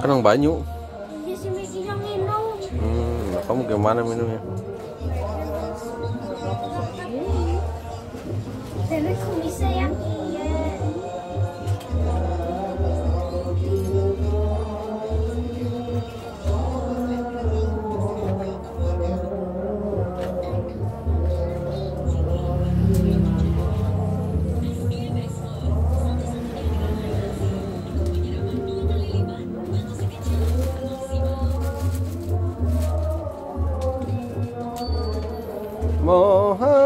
Kenang banyu. Dia si Miki yang minum. Hmm, kamu gimana minumnya? Tapi kok bisa ya? More.